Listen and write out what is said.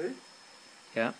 See? Yeah.